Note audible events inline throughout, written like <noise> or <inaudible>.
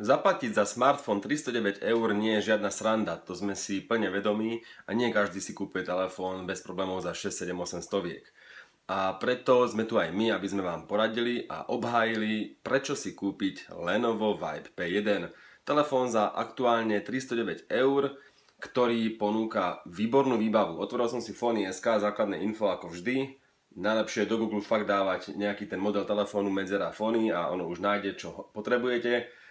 Zaplatiť za smartfón 309 eur nie je žiadna sranda, to sme si plne vedomí a nie každý si kúpuje telefón bez problémov za 6, 7, 8 stoviek. A preto sme tu aj my, aby sme vám poradili a obhájili, prečo si kúpiť Lenovo Vibe P1. Telefón za aktuálne 309 eur, ktorý ponúka výbornú výbavu. Otvoril som si Fony SK, základné info ako vždy. Najlepšie je do Google fakt dávať nejaký ten model telefónu Medzera Fony a ono už nájde, čo potrebujete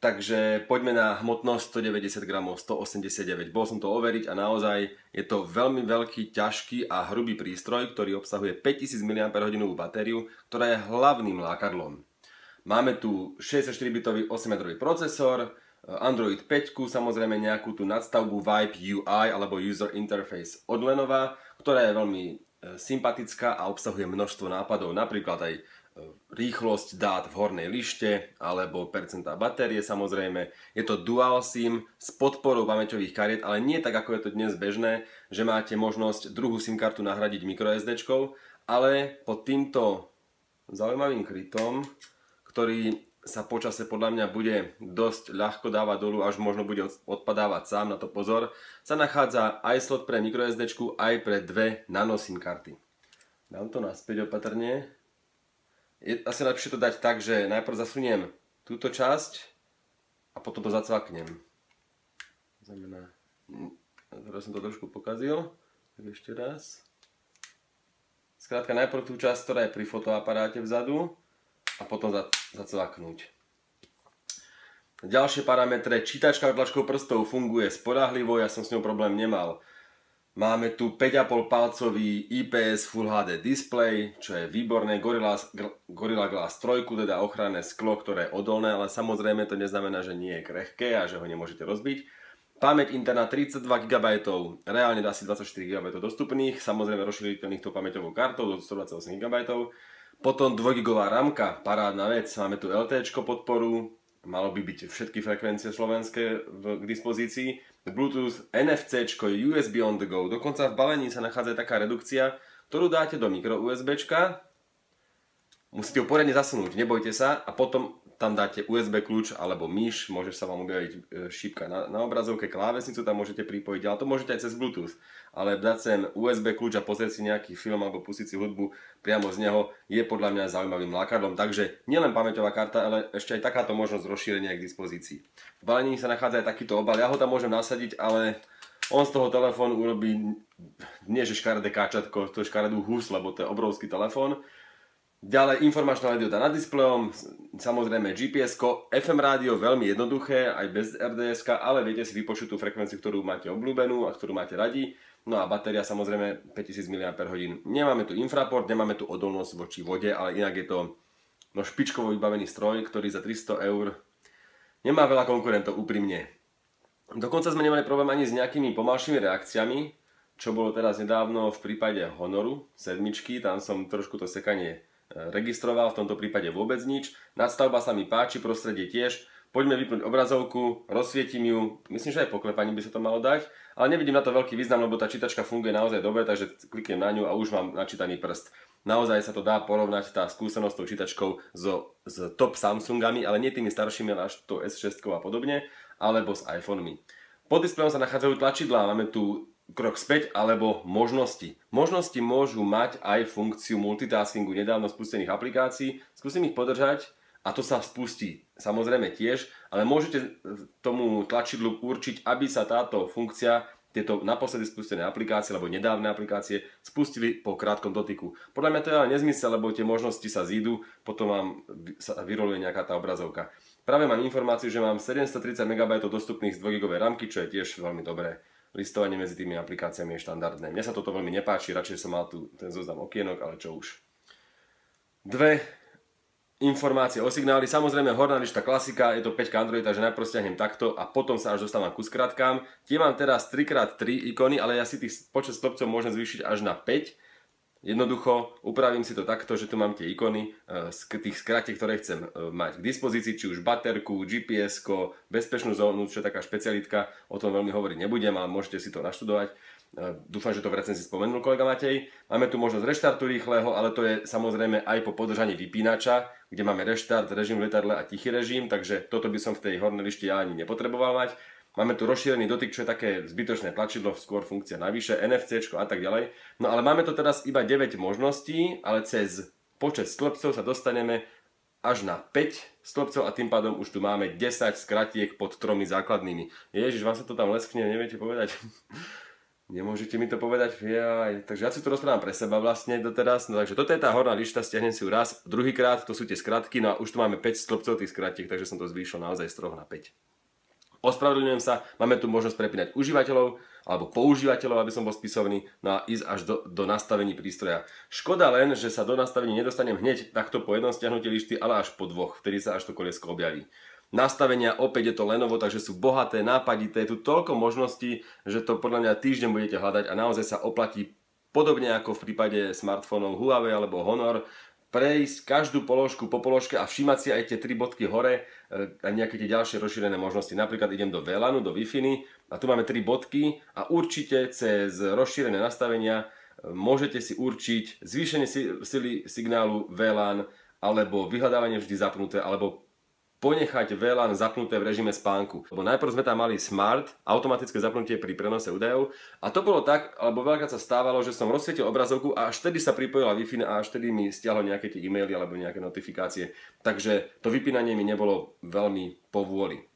Takže poďme na hmotnosť 190 gramov, 189. Bol som to overiť a naozaj je to veľmi veľký, ťažký a hrubý prístroj, ktorý obsahuje 5000 mAh batériu, ktorá je hlavným lákadlom. Máme tu 64-bitový 8-jadrový procesor, Android 5, samozrejme nejakú tú nadstavbu Vibe UI alebo User Interface od Lenova, ktorá je veľmi e, sympatická a obsahuje množstvo nápadov, napríklad aj rýchlosť dát v hornej lište alebo percentá batérie samozrejme. Je to dual SIM s podporou pamäťových kariet, ale nie tak ako je to dnes bežné, že máte možnosť druhú SIM kartu nahradiť microSD, ale pod týmto zaujímavým krytom, ktorý sa počase podľa mňa bude dosť ľahko dávať dolu, až možno bude odpadávať sám, na to pozor, sa nachádza aj slot pre microSD, aj pre dve nano SIM karty. Dám to naspäť opatrne je asi lepšie to dať tak, že najprv zasuniem túto časť a potom to zacvaknem. Znamená, teraz som to trošku pokazil, tak ešte raz. Skrátka najprv tú časť, ktorá je pri fotoaparáte vzadu a potom zacvaknúť. Ďalšie parametre, čítačka tlačkou prstov funguje spolahlivo, ja som s ňou problém nemal. Máme tu 5,5 palcový IPS Full HD display, čo je výborné, Gorilla, Gorilla Glass 3, teda ochranné sklo, ktoré je odolné, ale samozrejme to neznamená, že nie je krehké a že ho nemôžete rozbiť. Pamäť interná 32 GB, reálne asi 24 GB dostupných, samozrejme rozšíriteľných tou pamäťovou kartou do 128 GB. Potom 2 GB ramka, parádna vec, máme tu LT podporu, malo by byť všetky frekvencie slovenské v, k dispozícii. Bluetooth, NFC, USB on the go. Dokonca v balení sa nachádza taká redukcia, ktorú dáte do mikro USB. Musíte ho poriadne zasunúť, nebojte sa a potom tam dáte USB kľúč alebo myš, môže sa vám objaviť e, šípka na, na obrazovke, klávesnicu tam môžete pripojiť, ale to môžete aj cez Bluetooth. Ale dať sem USB kľúč a pozrieť si nejaký film alebo pustiť si hudbu priamo z neho je podľa mňa zaujímavým lákadlom. Takže nielen pamäťová karta, ale ešte aj takáto možnosť rozšírenia k dispozícii. V balení sa nachádza aj takýto obal, ja ho tam môžem nasadiť, ale on z toho telefónu urobí nie že škaredé káčatko, to je škaredú hus, lebo to je obrovský telefón Ďalej informačná dióda nad displejom, samozrejme GPS, FM rádio veľmi jednoduché, aj bez RDS, ale viete si vypočuť tú frekvenciu, ktorú máte obľúbenú a ktorú máte radi. No a batéria samozrejme 5000 mAh. Nemáme tu infraport, nemáme tu odolnosť voči vode, ale inak je to no, špičkovo vybavený stroj, ktorý za 300 eur nemá veľa konkurentov úprimne. Dokonca sme nemali problém ani s nejakými pomalšími reakciami, čo bolo teraz nedávno v prípade Honoru sedmičky, tam som trošku to sekanie registroval, v tomto prípade vôbec nič. Nadstavba sa mi páči, prostredie tiež. Poďme vypnúť obrazovku, rozsvietím ju, myslím, že aj poklepaním by sa to malo dať, ale nevidím na to veľký význam, lebo tá čítačka funguje naozaj dobre, takže kliknem na ňu a už mám načítaný prst. Naozaj sa to dá porovnať tá skúsenosť s tou čítačkou so, s top Samsungami, ale nie tými staršími, až to S6 a podobne, alebo s iPhonemi. Pod displejom sa nachádzajú tlačidlá, máme tu krok späť alebo možnosti. Možnosti môžu mať aj funkciu multitaskingu nedávno spustených aplikácií. Skúsim ich podržať a to sa spustí samozrejme tiež, ale môžete tomu tlačidlu určiť, aby sa táto funkcia tieto naposledy spustené aplikácie alebo nedávne aplikácie spustili po krátkom dotyku. Podľa mňa to je ale nezmysel, lebo tie možnosti sa zídu, potom vám sa vyroluje nejaká tá obrazovka. Práve mám informáciu, že mám 730 MB dostupných z 2 GB ramky, čo je tiež veľmi dobré listovanie medzi tými aplikáciami je štandardné. Mne sa toto veľmi nepáči, radšej som mal tu ten zoznam okienok, ale čo už. Dve informácie o signáli. Samozrejme, horná lišta klasika, je to 5 Android, takže najprv stiahnem takto a potom sa až dostávam ku skratkám. Tie mám teraz 3x3 ikony, ale ja si tých počet stopcov môžem zvýšiť až na 5 Jednoducho upravím si to takto, že tu mám tie ikony z eh, tých skratiek, ktoré chcem eh, mať k dispozícii, či už baterku, GPS, bezpečnú zónu, čo je taká špecialitka, o tom veľmi hovoriť nebudem, ale môžete si to naštudovať. Dúfam, že to v recenzii spomenul kolega Matej. Máme tu možnosť reštartu rýchleho, ale to je samozrejme aj po podržaní vypínača, kde máme reštart, režim v letadle a tichý režim, takže toto by som v tej hornej lišti ja ani nepotreboval mať. Máme tu rozšírený dotyk, čo je také zbytočné tlačidlo, skôr funkcia navyše, NFC a tak ďalej. No ale máme tu teraz iba 9 možností, ale cez počet stĺpcov sa dostaneme až na 5 stĺpcov a tým pádom už tu máme 10 skratiek pod tromi základnými. Ježiš, vám sa to tam leskne, neviete povedať? <laughs> Nemôžete mi to povedať? Jaj. Takže ja si to rozprávam pre seba vlastne doteraz. No takže toto je tá horná lišta, stiahnem si ju raz. Druhýkrát to sú tie skratky, no a už tu máme 5 stĺpcov tých skratiek, takže som to zvýšil naozaj z 3 na 5. Ospravedlňujem sa, máme tu možnosť prepínať užívateľov alebo používateľov, aby som bol spisovný, no a ísť až do, do nastavení prístroja. Škoda len, že sa do nastavení nedostanem hneď takto po jednom stiahnutí lišty, ale až po dvoch, vtedy sa až to koliesko objaví. Nastavenia, opäť je to Lenovo, takže sú bohaté, nápadité, je tu toľko možností, že to podľa mňa týždeň budete hľadať a naozaj sa oplatí podobne ako v prípade smartfónov Huawei alebo Honor, prejsť každú položku po položke a všímať si aj tie tri bodky hore e, a nejaké tie ďalšie rozšírené možnosti. Napríklad idem do VLANu, do Wi-Fi a tu máme tri bodky a určite cez rozšírené nastavenia e, môžete si určiť zvýšenie sily signálu VLAN alebo vyhľadávanie vždy zapnuté alebo ponechať VLAN zapnuté v režime spánku. Lebo najprv sme tam mali smart, automatické zapnutie pri prenose údajov a to bolo tak, alebo veľakrát sa stávalo, že som rozsvietil obrazovku a až vtedy sa pripojila Wi-Fi a až vtedy mi stiahlo nejaké tie e-maily alebo nejaké notifikácie. Takže to vypínanie mi nebolo veľmi povôli.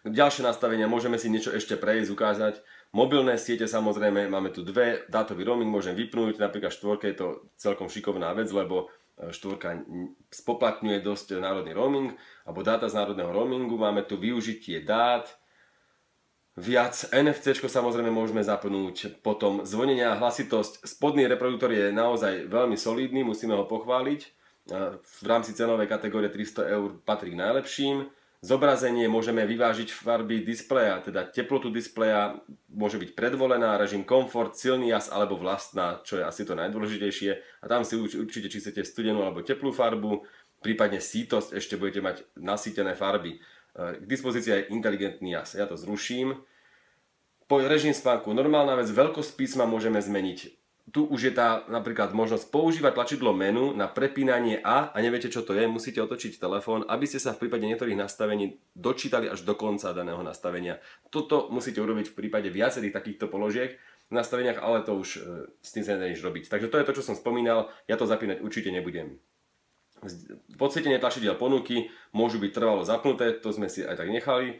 Ďalšie nastavenia, môžeme si niečo ešte prejsť, ukázať. Mobilné siete samozrejme, máme tu dve, dátový roaming môžem vypnúť, napríklad štvorke je to celkom šikovná vec, lebo štvorka spoplatňuje dosť národný roaming, alebo dáta z národného roamingu, máme tu využitie dát, viac NFC samozrejme môžeme zapnúť, potom zvonenia a hlasitosť. Spodný reproduktor je naozaj veľmi solidný, musíme ho pochváliť. V rámci cenovej kategórie 300 eur patrí k najlepším. Zobrazenie môžeme vyvážiť farby displeja, teda teplotu displeja môže byť predvolená, režim komfort, silný jas alebo vlastná, čo je asi to najdôležitejšie. A tam si určite, či chcete studenú alebo teplú farbu, prípadne sítosť, ešte budete mať nasýtené farby. K dispozícii je inteligentný jas, ja to zruším. Po režim spánku, normálna vec, veľkosť písma môžeme zmeniť tu už je tá napríklad možnosť používať tlačidlo menu na prepínanie A a neviete čo to je, musíte otočiť telefón, aby ste sa v prípade niektorých nastavení dočítali až do konca daného nastavenia. Toto musíte urobiť v prípade viacerých takýchto položiek v nastaveniach, ale to už e, s tým sa nedá robiť. Takže to je to, čo som spomínal, ja to zapínať určite nebudem. Podsvietenie tlačidiel ponuky môžu byť trvalo zapnuté, to sme si aj tak nechali.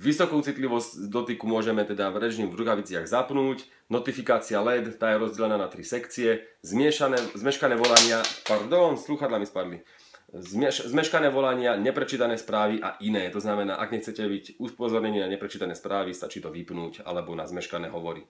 Vysokú citlivosť dotyku môžeme teda v režim v rukaviciach zapnúť, notifikácia LED, tá je rozdelená na tri sekcie, zmiešané, zmeškané volania, pardon, slúchadla mi spadli, Zmieš, zmeškané volania, neprečítané správy a iné. To znamená, ak nechcete byť upozornení na neprečítané správy, stačí to vypnúť alebo na zmeškané hovory.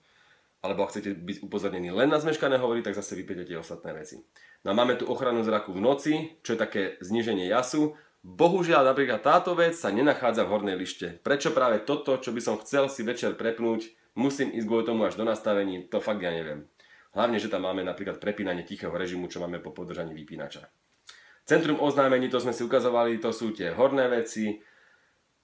Alebo ak chcete byť upozornení len na zmeškané hovory, tak zase vypnete tie ostatné veci. No a máme tu ochranu zraku v noci, čo je také zníženie jasu Bohužiaľ napríklad táto vec sa nenachádza v hornej lište. Prečo práve toto, čo by som chcel si večer prepnúť, musím ísť kvôli tomu až do nastavení, to fakt ja neviem. Hlavne, že tam máme napríklad prepínanie tichého režimu, čo máme po podržaní vypínača. Centrum oznámení, to sme si ukazovali, to sú tie horné veci,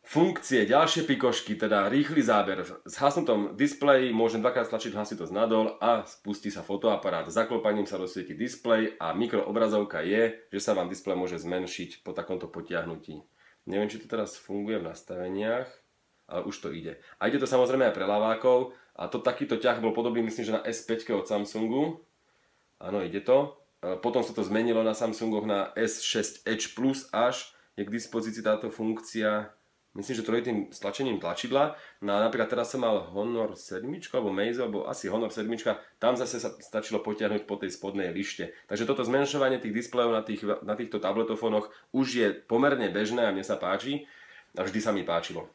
Funkcie, ďalšie pikošky, teda rýchly záber. V zhasnutom displeji môžem dvakrát stlačiť hlasitosť nadol a spustí sa fotoaparát. Zaklopaním sa rozsvieti displej a mikroobrazovka je, že sa vám displej môže zmenšiť po takomto potiahnutí. Neviem, či to teraz funguje v nastaveniach, ale už to ide. A ide to samozrejme aj pre lavákov a to takýto ťah bol podobný, myslím, že na S5 od Samsungu. Áno, ide to. Potom sa to zmenilo na Samsungoch na S6 Edge Plus až. Je k dispozícii táto funkcia myslím, že trojitým stlačením tlačidla. No a napríklad teraz som mal Honor 7, alebo Meizu, alebo asi Honor 7, tam zase sa stačilo potiahnuť po tej spodnej lište. Takže toto zmenšovanie tých displejov na, tých, na týchto tabletofónoch už je pomerne bežné a mne sa páči a vždy sa mi páčilo.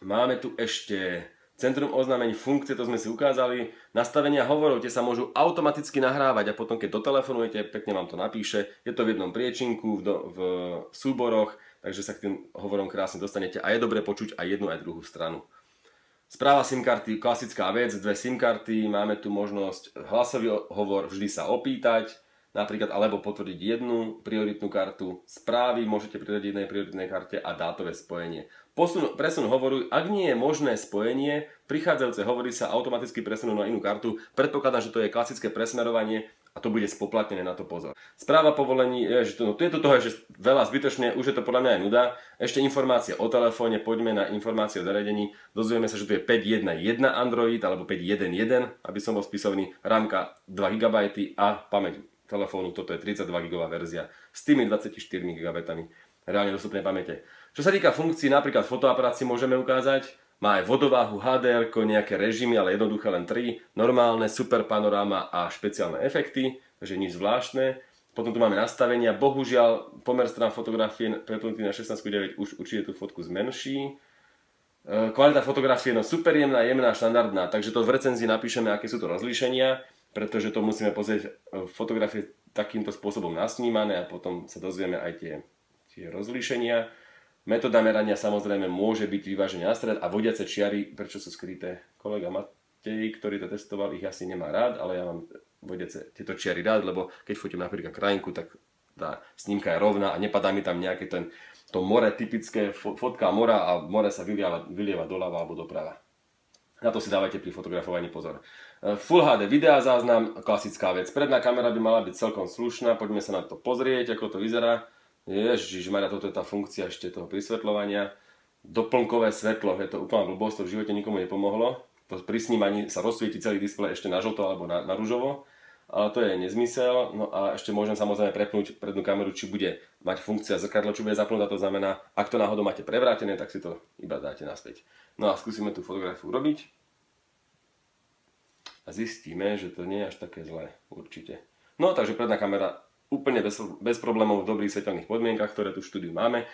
Máme tu ešte Centrum oznámení funkcie, to sme si ukázali. Nastavenia hovorov, tie sa môžu automaticky nahrávať a potom keď dotelefonujete, pekne vám to napíše. Je to v jednom priečinku, v, do, v súboroch takže sa k tým hovorom krásne dostanete a je dobre počuť aj jednu aj druhú stranu. Správa SIM karty, klasická vec, dve SIM karty, máme tu možnosť hlasový hovor vždy sa opýtať, napríklad, alebo potvrdiť jednu prioritnú kartu, správy môžete pridať jednej prioritnej karte a dátové spojenie. Posun, presun hovoru, ak nie je možné spojenie, prichádzajúce hovory sa automaticky presunú na inú kartu. Predpokladám, že to je klasické presmerovanie a to bude spoplatnené na to pozor. Správa povolení, že to, no, tu je to toho že veľa zbytočne, už je to podľa mňa aj nuda. Ešte informácie o telefóne, poďme na informácie o zariadení. Dozvieme sa, že tu je 5.1.1 Android alebo 5.1.1, aby som bol spisovný, rámka 2 GB a pamäť telefónu, toto je 32 GB verzia s tými 24 GB reálne dostupnej pamäte. Čo sa týka funkcií, napríklad fotoaparát si môžeme ukázať, má aj vodováhu, HDR, nejaké režimy, ale jednoduché len 3. Normálne, super panoráma a špeciálne efekty, takže nič zvláštne. Potom tu máme nastavenia. Bohužiaľ, pomer strán fotografie prepnutý na 16.9 už určite tú fotku zmenší. E, kvalita fotografie no super jemná, jemná, štandardná, takže to v recenzii napíšeme, aké sú to rozlíšenia, pretože to musíme pozrieť e, fotografie takýmto spôsobom nasnímané a potom sa dozvieme aj tie, tie rozlíšenia. Metóda merania samozrejme môže byť vyvážený na stred a vodiace čiary, prečo sú skryté kolega Matej, ktorý to testoval, ich asi nemá rád, ale ja mám vodiace tieto čiary rád, lebo keď fotím napríklad krajinku, tak tá snímka je rovná a nepadá mi tam nejaké ten, to more typické, fotka mora a more sa vylieva, vylieva doľava alebo doprava. Na to si dávajte pri fotografovaní pozor. E, Full HD videá záznam, klasická vec. Predná kamera by mala byť celkom slušná, poďme sa na to pozrieť, ako to vyzerá. Ježiš, Maria, toto je tá funkcia ešte toho prisvetľovania. Doplnkové svetlo, je to úplná blbosť, to v živote nikomu nepomohlo. To pri snímaní sa rozsvieti celý displej ešte na žlto alebo na, na rúžovo. Ale to je nezmysel. No a ešte môžem samozrejme prepnúť prednú kameru, či bude mať funkcia zrkadlo, čo bude zapnutá. To znamená, ak to náhodou máte prevrátené, tak si to iba dáte naspäť. No a skúsime tú fotografiu urobiť. A zistíme, že to nie je až také zlé, určite. No takže predná kamera úplne bez, bez problémov v dobrých svetelných podmienkach, ktoré tu v štúdiu máme.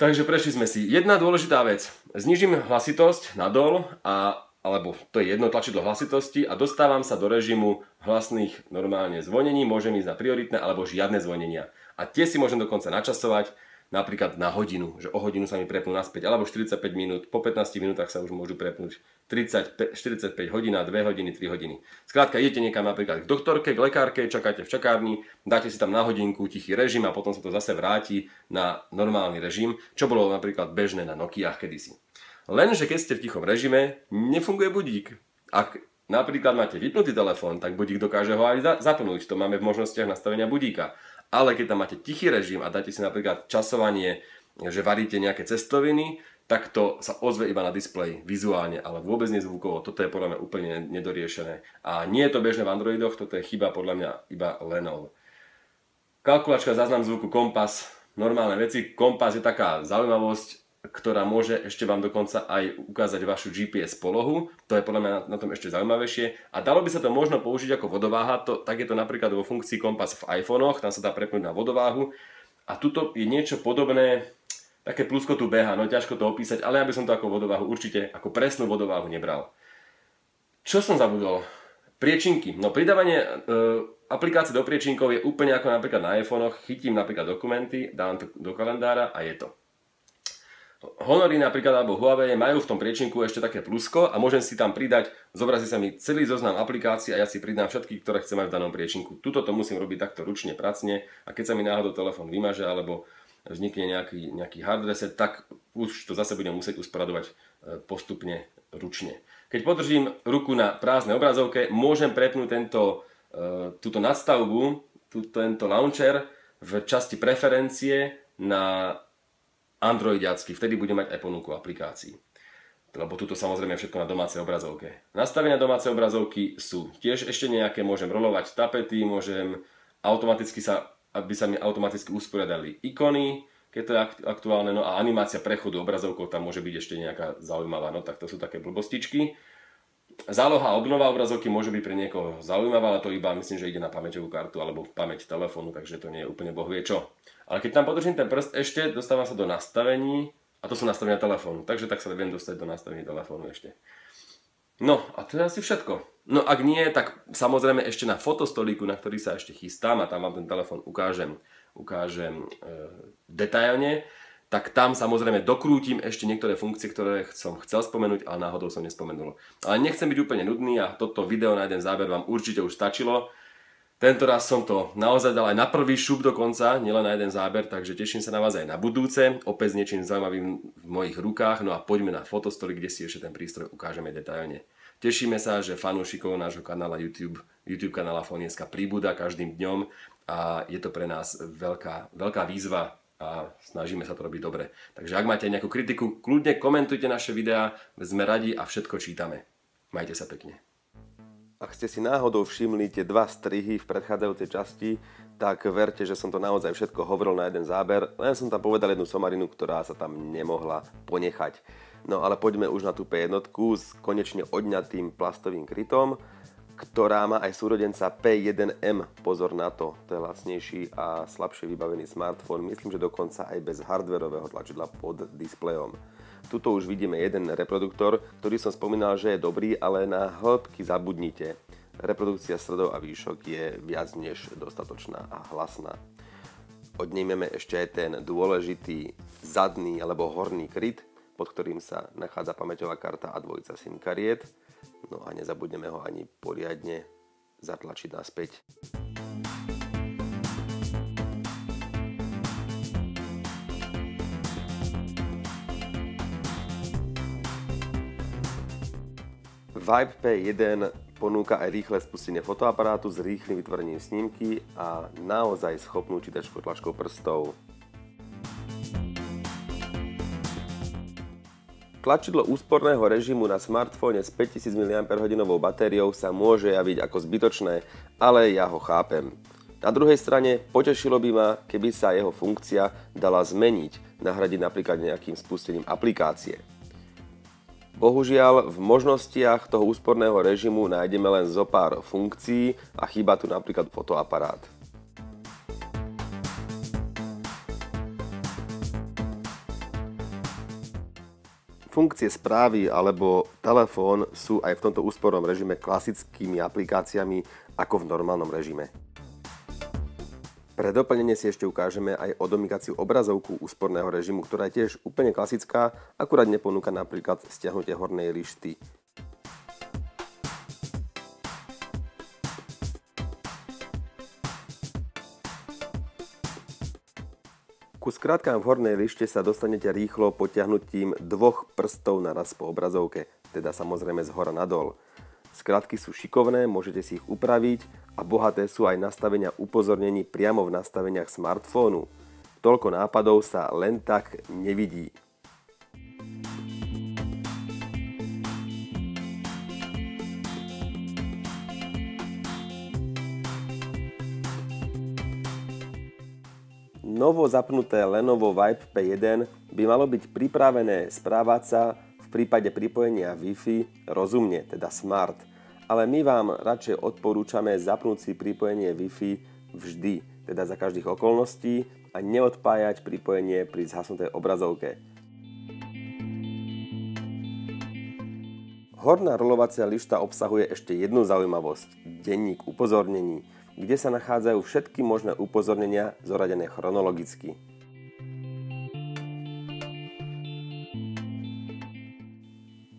Takže prešli sme si. Jedna dôležitá vec. Znižím hlasitosť nadol a alebo to je jedno tlačidlo hlasitosti a dostávam sa do režimu hlasných normálne zvonení, môžem ísť na prioritné alebo žiadne zvonenia. A tie si môžem dokonca načasovať napríklad na hodinu, že o hodinu sa mi prepnú naspäť, alebo 45 minút, po 15 minútach sa už môžu prepnúť 30, 45 hodín, 2 hodiny, 3 hodiny. Skrátka, idete niekam napríklad k doktorke, k lekárke, čakáte v čakárni, dáte si tam na hodinku tichý režim a potom sa to zase vráti na normálny režim, čo bolo napríklad bežné na Nokiách kedysi. Lenže keď ste v tichom režime, nefunguje budík. Ak napríklad máte vypnutý telefón, tak budík dokáže ho aj zapnúť. To máme v možnostiach nastavenia budíka. Ale keď tam máte tichý režim a dáte si napríklad časovanie, že varíte nejaké cestoviny, tak to sa ozve iba na displeji vizuálne, ale vôbec nie zvukovo. Toto je podľa mňa úplne nedoriešené. A nie je to bežné v Androidoch, toto je chyba podľa mňa iba Lenovo. Kalkulačka, záznam zvuku, kompas, normálne veci. Kompas je taká zaujímavosť, ktorá môže ešte vám dokonca aj ukázať vašu GPS polohu. To je podľa mňa na, tom ešte zaujímavejšie. A dalo by sa to možno použiť ako vodováha, to, tak je to napríklad vo funkcii kompas v iPhonech, tam sa dá prepnúť na vodováhu. A tuto je niečo podobné, také plusko tu beha, no ťažko to opísať, ale ja by som to ako vodováhu určite, ako presnú vodováhu nebral. Čo som zabudol? Priečinky. No pridávanie e, aplikácie do priečinkov je úplne ako napríklad na iPhonech. Chytím napríklad dokumenty, dávam to do kalendára a je to. Honory napríklad alebo Huawei majú v tom priečinku ešte také plusko a môžem si tam pridať, zobrazí sa mi celý zoznam aplikácií a ja si pridám všetky, ktoré chcem mať v danom priečinku. Tuto to musím robiť takto ručne, pracne a keď sa mi náhodou telefón vymaže alebo vznikne nejaký, nejaký hard reset, tak už to zase budem musieť usporadovať e, postupne ručne. Keď podržím ruku na prázdnej obrazovke, môžem prepnúť tento, e, túto nadstavbu, tento launcher v časti preferencie na androidiacky, vtedy bude mať aj ponuku aplikácií. Lebo tuto samozrejme všetko na domácej obrazovke. Nastavenia domácej obrazovky sú tiež ešte nejaké, môžem rolovať tapety, môžem automaticky sa, aby sa mi automaticky usporiadali ikony, keď to je aktuálne, no a animácia prechodu obrazovkou tam môže byť ešte nejaká zaujímavá, no tak to sú také blbostičky. Záloha a obnova obrazovky môže byť pre niekoho zaujímavá, ale to iba myslím, že ide na pamäťovú kartu alebo pamäť telefónu, takže to nie je úplne boh vie čo. Ale keď tam podržím ten prst ešte, dostávam sa do nastavení a to sú nastavenia telefónu, takže tak sa viem dostať do nastavení telefónu ešte. No a to je asi všetko. No ak nie, tak samozrejme ešte na fotostolíku, na ktorý sa ešte chystám a tam vám ten telefón ukážem, ukážem e, detailne, tak tam samozrejme dokrútim ešte niektoré funkcie, ktoré som chcel spomenúť, ale náhodou som nespomenul. Ale nechcem byť úplne nudný a toto video na jeden záber vám určite už stačilo. Tento raz som to naozaj dal aj na prvý šup dokonca, nielen na jeden záber, takže teším sa na vás aj na budúce. Opäť s niečím zaujímavým v mojich rukách, no a poďme na fotostory, kde si ešte ten prístroj ukážeme detailne. Tešíme sa, že fanúšikov nášho kanála YouTube, YouTube kanála Fonieska pribúda každým dňom a je to pre nás veľká, veľká výzva a snažíme sa to robiť dobre. Takže ak máte nejakú kritiku, kľudne komentujte naše videá, sme radi a všetko čítame. Majte sa pekne. Ak ste si náhodou všimli tie dva strihy v predchádzajúcej časti, tak verte, že som to naozaj všetko hovoril na jeden záber, len som tam povedal jednu somarinu, ktorá sa tam nemohla ponechať. No ale poďme už na tú P1 s konečne odňatým plastovým krytom, ktorá má aj súrodenca P1M. Pozor na to, to je lacnejší a slabšie vybavený smartfón, myslím, že dokonca aj bez hardwareového tlačidla pod displejom. Tuto už vidíme jeden reproduktor, ktorý som spomínal, že je dobrý, ale na hĺbky zabudnite. Reprodukcia stredov a výšok je viac než dostatočná a hlasná. Odnímeme ešte aj ten dôležitý zadný alebo horný kryt, pod ktorým sa nachádza pamäťová karta a dvojica SIM kariet. No a nezabudneme ho ani poriadne zatlačiť naspäť. Vibe P1 ponúka aj rýchle spustenie fotoaparátu s rýchlym vytvorením snímky a naozaj schopnú čítačku tlačkou prstov. Tlačidlo úsporného režimu na smartfóne s 5000 mAh batériou sa môže javiť ako zbytočné, ale ja ho chápem. Na druhej strane potešilo by ma, keby sa jeho funkcia dala zmeniť, nahradiť napríklad nejakým spustením aplikácie. Bohužiaľ, v možnostiach toho úsporného režimu nájdeme len zo pár funkcií a chýba tu napríklad fotoaparát. Funkcie správy alebo telefón sú aj v tomto úspornom režime klasickými aplikáciami ako v normálnom režime. Pre doplnenie si ešte ukážeme aj odomykaciu obrazovku úsporného režimu, ktorá je tiež úplne klasická, akurát neponúka napríklad stiahnutie hornej lišty. Ku skrátkám v hornej lište sa dostanete rýchlo potiahnutím dvoch prstov naraz po obrazovke, teda samozrejme z hora nadol. Skratky sú šikovné, môžete si ich upraviť a bohaté sú aj nastavenia upozornení priamo v nastaveniach smartfónu. Toľko nápadov sa len tak nevidí. Novo zapnuté Lenovo Vibe P1 by malo byť pripravené správať sa prípade pripojenia Wi-Fi rozumne, teda smart. Ale my vám radšej odporúčame zapnúť si pripojenie Wi-Fi vždy, teda za každých okolností a neodpájať pripojenie pri zhasnutej obrazovke. Horná rolovacia lišta obsahuje ešte jednu zaujímavosť, denník upozornení, kde sa nachádzajú všetky možné upozornenia zoradené chronologicky.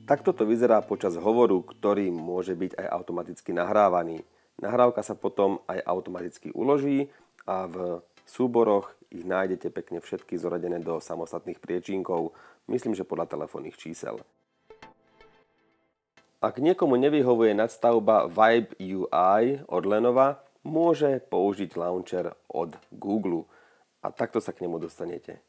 Takto to vyzerá počas hovoru, ktorý môže byť aj automaticky nahrávaný. Nahrávka sa potom aj automaticky uloží a v súboroch ich nájdete pekne všetky zoradené do samostatných priečinkov, myslím, že podľa telefónnych čísel. Ak niekomu nevyhovuje nadstavba Vibe UI od Lenova, môže použiť launcher od Google a takto sa k nemu dostanete.